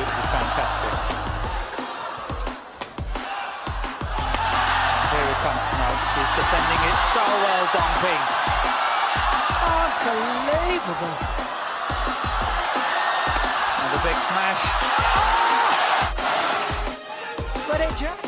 absolutely fantastic. Here it comes now. She's defending it so well, Dongping. Unbelievable. Another big smash. Oh! But it just...